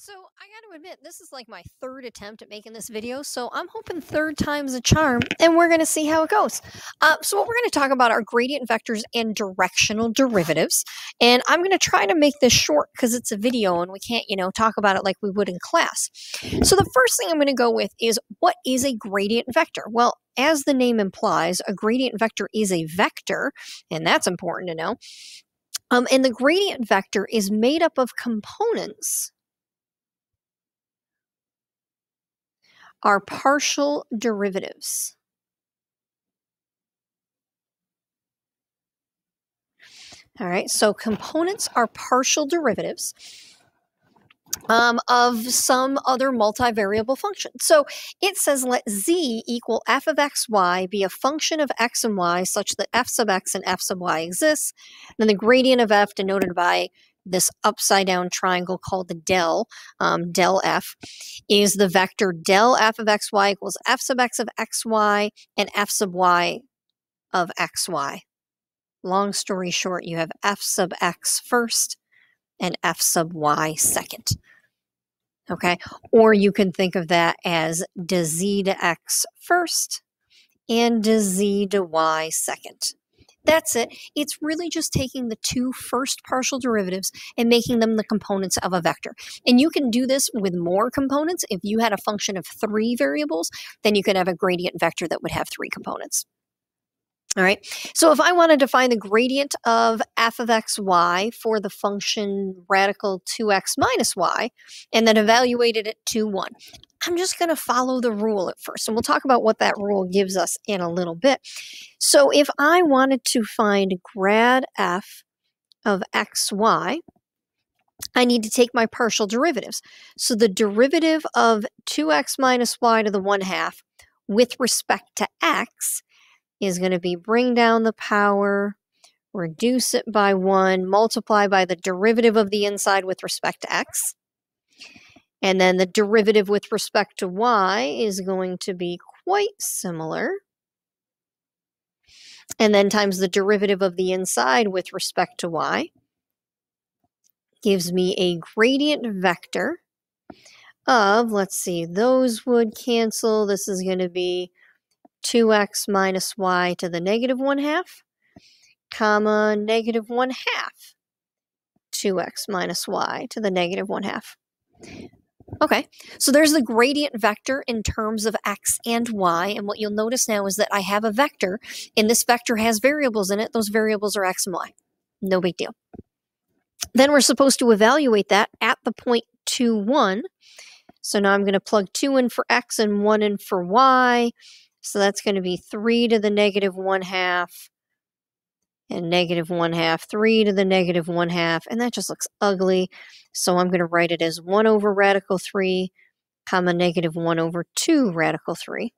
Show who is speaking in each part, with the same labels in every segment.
Speaker 1: So I got to admit, this is like my third attempt at making this video. So I'm hoping third time's a charm, and we're going to see how it goes. Uh, so what we're going to talk about are gradient vectors and directional derivatives. And I'm going to try to make this short because it's a video and we can't, you know, talk about it like we would in class. So the first thing I'm going to go with is what is a gradient vector? Well, as the name implies, a gradient vector is a vector, and that's important to know. Um, and the gradient vector is made up of components are partial derivatives. All right, so components are partial derivatives um, of some other multivariable function. So it says let z equal f of xy be a function of x and y such that f sub x and f sub y exists. Then the gradient of f denoted by this upside down triangle called the del, um, del f, is the vector del f of xy equals f sub x of xy and f sub y of xy. Long story short, you have f sub x first and f sub y second. Okay, or you can think of that as d z to x first and d z to y second. That's it. It's really just taking the two first partial derivatives and making them the components of a vector. And you can do this with more components. If you had a function of three variables, then you could have a gradient vector that would have three components. All right. So if I wanted to find the gradient of f of xy for the function radical 2x minus y, and then evaluated it to 1, I'm just going to follow the rule at first. And we'll talk about what that rule gives us in a little bit. So if I wanted to find grad f of xy, I need to take my partial derivatives. So the derivative of 2x minus y to the 1 half with respect to x is going to be bring down the power, reduce it by 1, multiply by the derivative of the inside with respect to x. And then the derivative with respect to y is going to be quite similar. And then times the derivative of the inside with respect to y gives me a gradient vector of, let's see, those would cancel. This is going to be 2x minus y to the negative 1 half, comma, negative 1 half 2x minus y to the negative 1 half. Okay, so there's the gradient vector in terms of x and y, and what you'll notice now is that I have a vector, and this vector has variables in it. Those variables are x and y. No big deal. Then we're supposed to evaluate that at the point 2, 1. So now I'm going to plug 2 in for x and 1 in for y. So that's going to be 3 to the negative 1 half and negative 1 half, 3 to the negative 1 half, and that just looks ugly. So I'm going to write it as 1 over radical 3, comma negative 1 over 2 radical 3.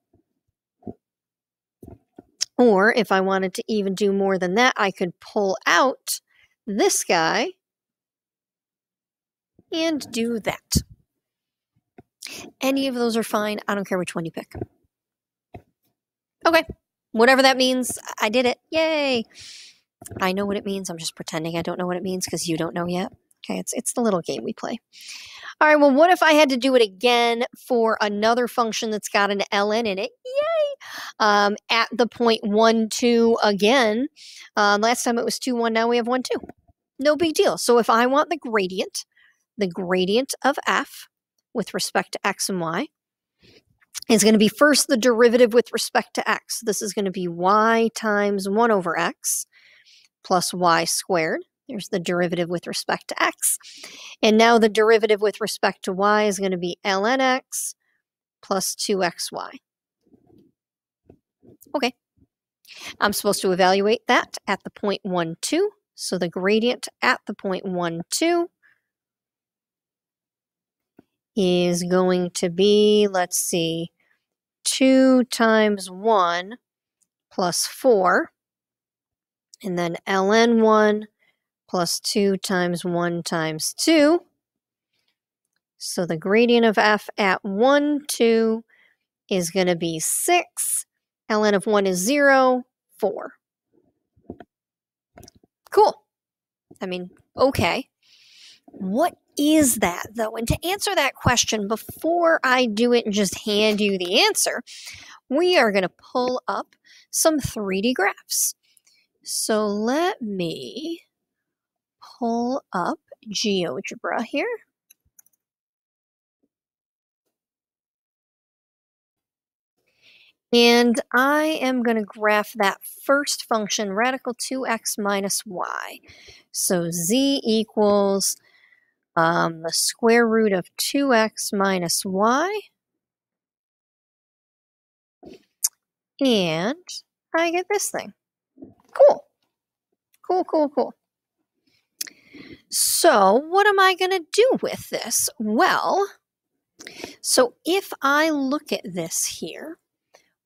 Speaker 1: Or if I wanted to even do more than that, I could pull out this guy and do that. Any of those are fine. I don't care which one you pick. Okay, whatever that means, I did it. Yay! I know what it means. I'm just pretending I don't know what it means because you don't know yet. Okay, it's it's the little game we play. All right, well, what if I had to do it again for another function that's got an ln in it? Yay! Um, at the point 1, 2 again. Um, last time it was 2, 1, now we have 1, 2. No big deal. So if I want the gradient, the gradient of f with respect to x and y, is going to be first the derivative with respect to x. This is going to be y times 1 over x plus y squared. There's the derivative with respect to x. And now the derivative with respect to y is going to be ln x plus 2xy. Okay. I'm supposed to evaluate that at the point 1, 2. So the gradient at the point 1, 2 is going to be, let's see, 2 times 1 plus 4, and then ln 1 plus 2 times 1 times 2. So the gradient of f at 1, 2 is going to be 6. ln of 1 is 0, 4. Cool. I mean, okay. What is that though? And to answer that question, before I do it and just hand you the answer, we are going to pull up some 3D graphs. So let me pull up GeoGebra here. And I am going to graph that first function, radical 2x minus y. So z equals um, the square root of 2x minus y. And I get this thing. Cool. Cool, cool, cool. So, what am I going to do with this? Well, so if I look at this here,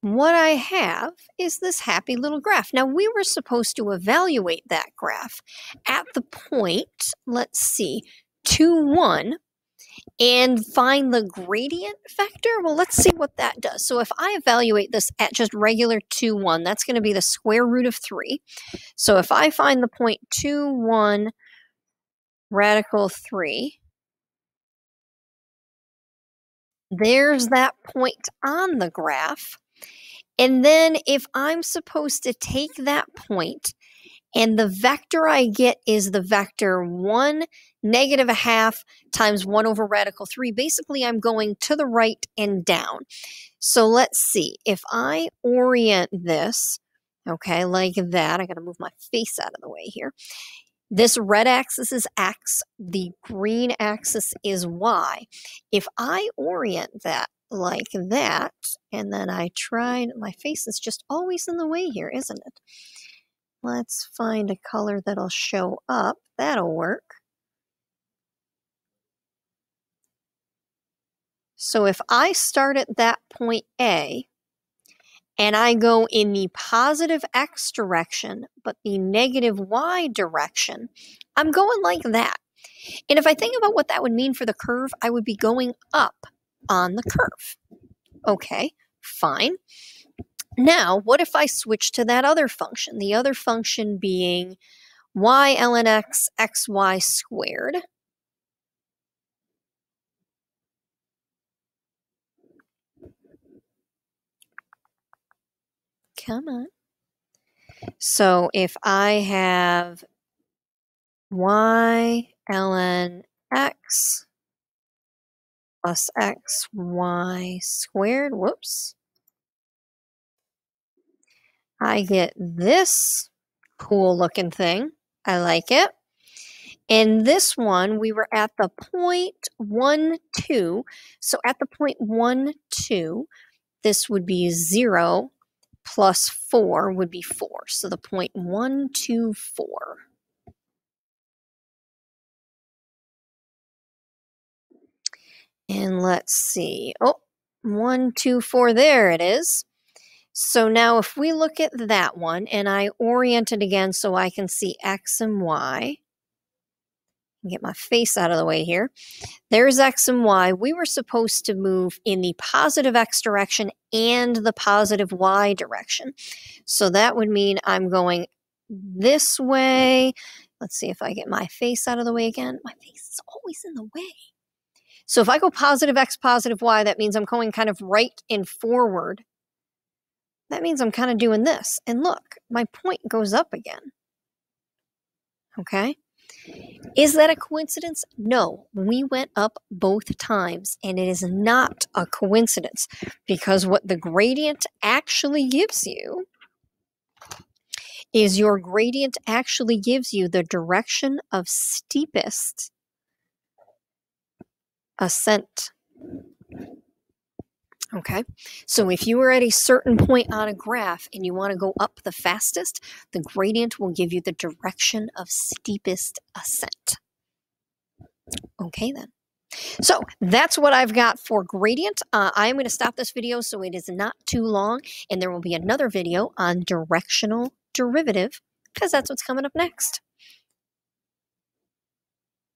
Speaker 1: what I have is this happy little graph. Now, we were supposed to evaluate that graph at the point, let's see, 2, 1, and find the gradient vector. Well, let's see what that does. So if I evaluate this at just regular 2, 1, that's going to be the square root of 3. So if I find the point 2, 1, radical 3, there's that point on the graph. And then if I'm supposed to take that point and the vector I get is the vector 1, negative a half times 1 over radical 3. Basically, I'm going to the right and down. So let's see. If I orient this, okay, like that, I got to move my face out of the way here. This red axis is X, the green axis is Y. If I orient that like that, and then I tried, my face is just always in the way here, isn't it? Let's find a color that'll show up. That'll work. So if I start at that point A and I go in the positive X direction, but the negative Y direction, I'm going like that. And if I think about what that would mean for the curve, I would be going up on the curve. Okay, fine. Now, what if I switch to that other function? The other function being y ln x xy squared. Come on. So if I have y ln x plus xy squared, whoops, I get this cool looking thing. I like it. In this one, we were at the point one, two. So at the point one, two, this would be zero plus four would be four. So the point one, two, four. And let's see. Oh, one, two, four. There it is. So now if we look at that one and I orient it again so I can see X and Y, get my face out of the way here. There's X and Y. We were supposed to move in the positive X direction and the positive Y direction. So that would mean I'm going this way. Let's see if I get my face out of the way again. My face is always in the way. So if I go positive X, positive Y, that means I'm going kind of right and forward that means I'm kind of doing this. And look, my point goes up again. Okay? Is that a coincidence? No, we went up both times, and it is not a coincidence because what the gradient actually gives you is your gradient actually gives you the direction of steepest ascent. Okay, so if you are at a certain point on a graph and you want to go up the fastest, the gradient will give you the direction of steepest ascent. Okay, then. So that's what I've got for gradient. Uh, I am going to stop this video so it is not too long, and there will be another video on directional derivative because that's what's coming up next.